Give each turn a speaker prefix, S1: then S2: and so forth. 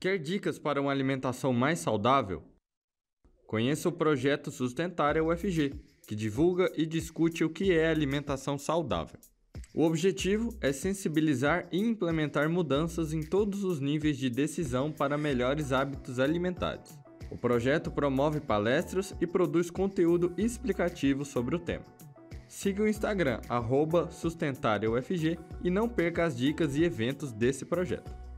S1: Quer dicas para uma alimentação mais saudável? Conheça o projeto Sustentária UFG, é que divulga e discute o que é alimentação saudável. O objetivo é sensibilizar e implementar mudanças em todos os níveis de decisão para melhores hábitos alimentares. O projeto promove palestras e produz conteúdo explicativo sobre o tema. Siga o Instagram, sustentariaufg, é e não perca as dicas e eventos desse projeto.